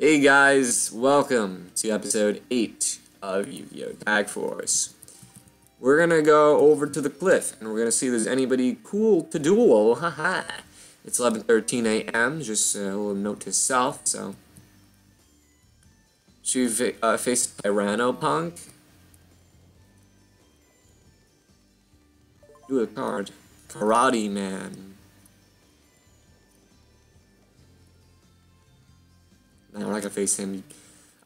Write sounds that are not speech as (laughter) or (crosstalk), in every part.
Hey guys, welcome to episode 8 of Yu-Gi-Oh! Tag Force. We're gonna go over to the cliff, and we're gonna see if there's anybody cool to duel, haha. It's 11.13 a.m., just a little note to self, so... Should we uh, face Tyranopunk? Do a card. Karate Man. We're not gonna face him.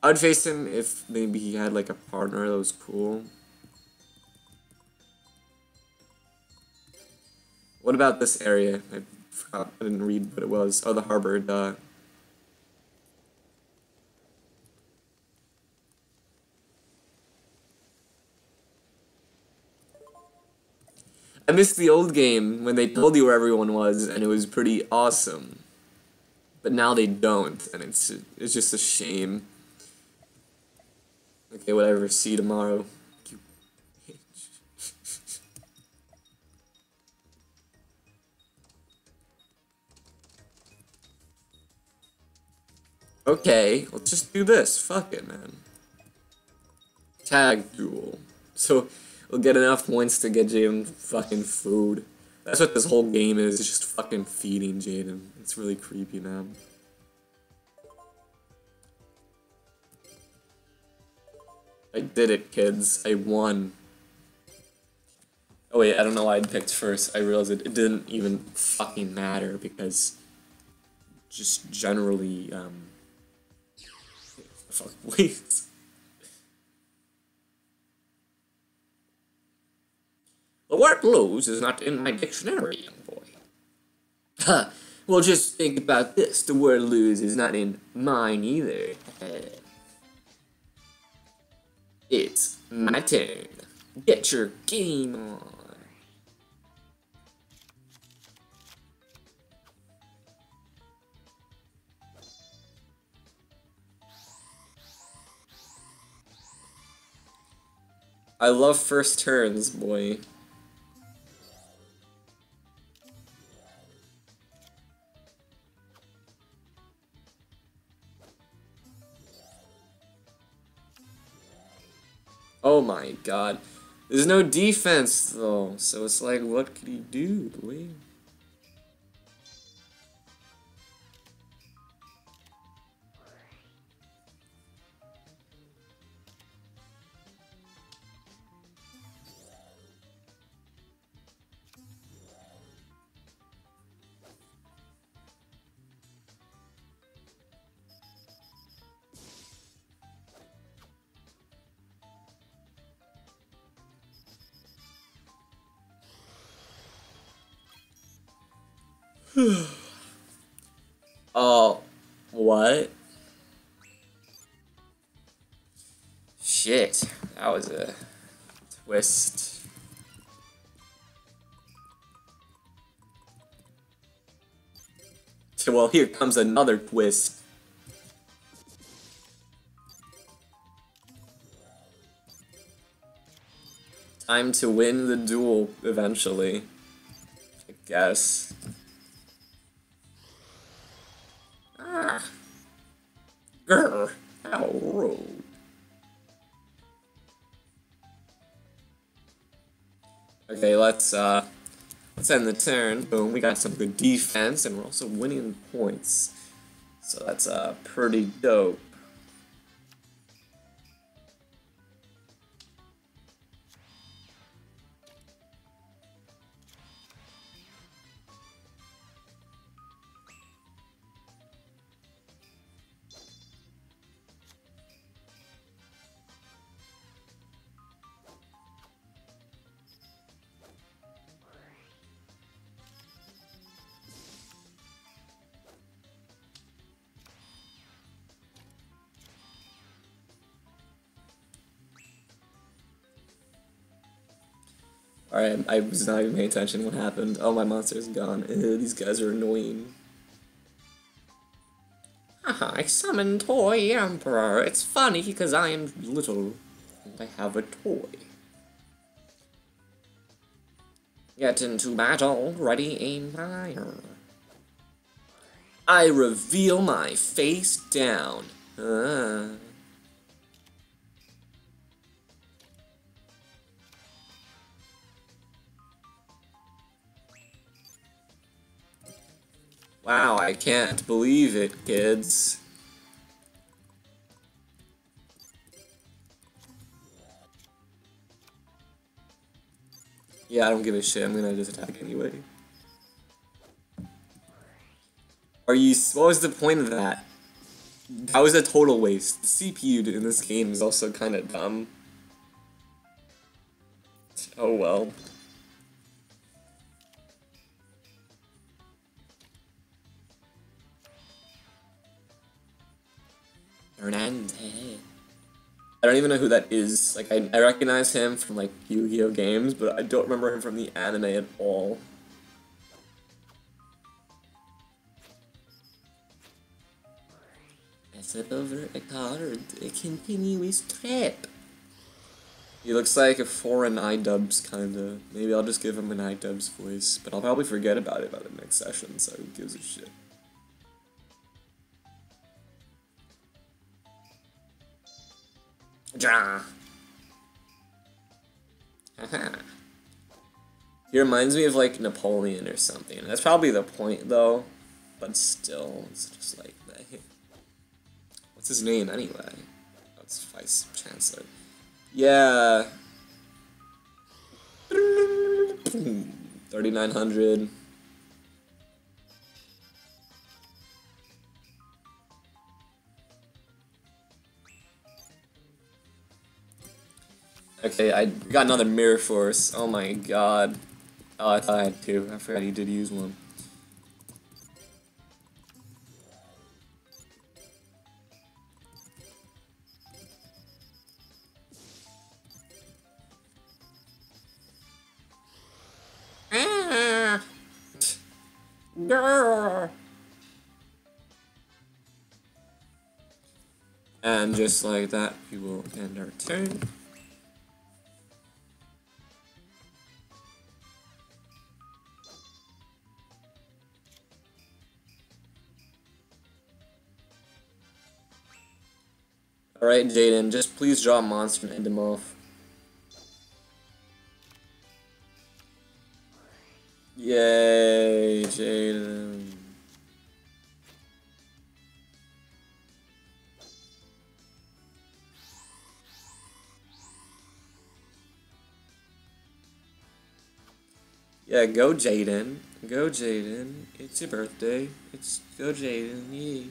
I would face him if maybe he had like a partner that was cool. What about this area? I forgot, I didn't read what it was. Oh, the harbor, duh. I missed the old game when they told you where everyone was, and it was pretty awesome. But now they don't, and it's it's just a shame. Okay, whatever. See you tomorrow. You bitch. okay, let's just do this. Fuck it, man. Tag duel. So we'll get enough points to get Jaden fucking food. That's what this whole game is, it's just fucking feeding Jaden. It's really creepy, man. I did it, kids. I won. Oh wait, I don't know why I picked first. I realized it, it didn't even fucking matter because just generally, um... (laughs) Fuck, wait. Word lose is not in my dictionary, young boy. Huh. Well, just think about this. The word lose is not in mine either. It's my turn. Get your game on. I love first turns, boy. God. There's no defense though, so it's like, what could he do, Oh, (sighs) what? Shit, that was a twist. (laughs) Well, here comes another twist. Time to win the duel eventually. I guess. Let's uh let's end the turn. Boom, we got some good defense and we're also winning points. So that's uh pretty dope. Alright, I was not even paying attention to what happened. Oh, my monster's gone. Ew, these guys are annoying. Haha, I summoned Toy Emperor. It's funny because I am little and I have a toy. Get into battle, ready, aim, fire. I reveal my face down. Uh. Wow, I can't believe it, kids. Yeah, I don't give a shit. I'm gonna just attack anyway. Are you? What was the point of that? That was a total waste. The CPU in this game is also kind of dumb. Oh well. I don't even know who that is. Like, I, I recognize him from, like, Yu-Gi-Oh! games, but I don't remember him from the anime at all. I flip over a card, a continuous trip. He looks like a foreign iDubbbz, kinda. Maybe I'll just give him an iDubbbz voice, but I'll probably forget about it by the next session, so who gives a shit. Ja. (laughs) he reminds me of like Napoleon or something. That's probably the point though, but still, it's just like What's his name anyway? That's Vice Chancellor. Yeah. 3900. Okay, I got another Mirror Force. Oh my god. Oh, I thought I had two. I forgot he did use one. And just like that, we will end our turn. Alright, Jaden, just please draw a monster and end him off. Yay, Jaden. Yeah, go Jaden. Go Jaden. It's your birthday. It's go Jaden.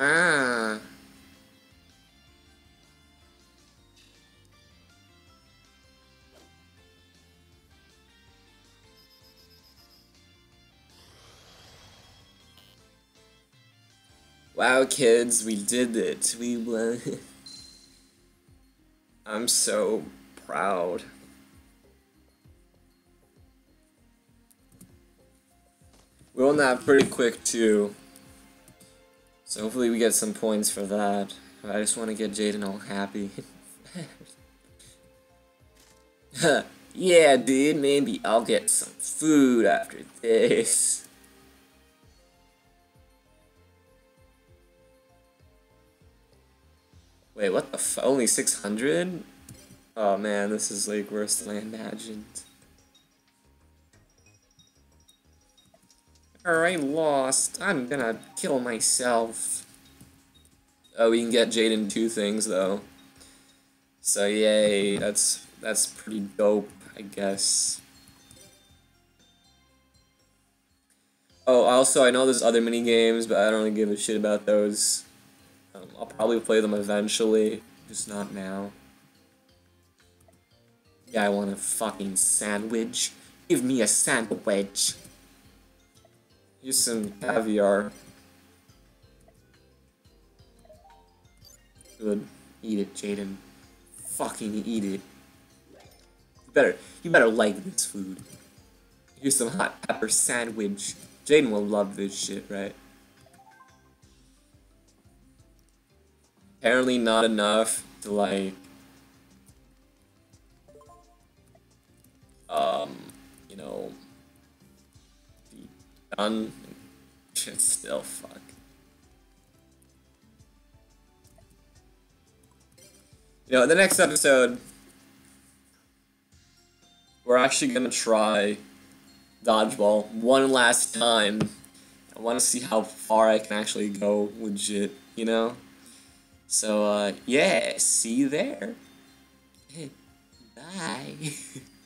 Ah. Wow, kids, we did it. We won. (laughs) I'm so proud. We won that pretty quick, too. So hopefully we get some points for that. I just want to get Jaden all happy. (laughs) yeah, dude, maybe I'll get some food after this. Wait, what the f- Only 600? Oh man, this is like worse than I imagined. Alright, lost. I'm gonna kill myself. Oh, we can get Jaden two things though. So yay, that's that's pretty dope, I guess. Oh, also, I know there's other mini games, but I don't really give a shit about those. Um, I'll probably play them eventually, just not now. Yeah, I want a fucking sandwich. Give me a sandwich. Here's some caviar. Good. Eat it, Jaden. Fucking eat it. You better, you better like this food. Here's some hot pepper sandwich. Jaden will love this shit, right? Apparently not enough to like... done. It's still fuck. You know, in the next episode, we're actually gonna try dodgeball one last time. I want to see how far I can actually go legit, you know? So, uh, yeah, see you there. Bye. (laughs)